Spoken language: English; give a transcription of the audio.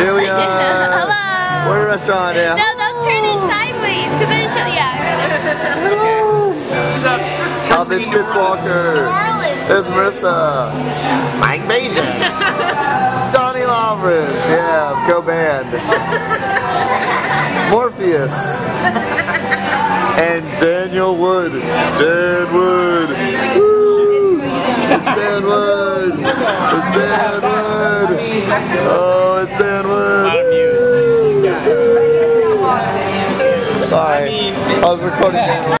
Here we are. Hello. We're at a restaurant, yeah. No, don't turn it sideways, because then it show, yeah. What's up? Calvin Stitzwalker. Marlin. There's Marissa. Mike Bajan. Donnie Lawrence. Yeah, go band. Morpheus. And Daniel Wood. Dan Wood. Woo. It's Dan Wood. It's Dan Wood. Oh, it's Dan Wood. amused. Sorry. I was recording.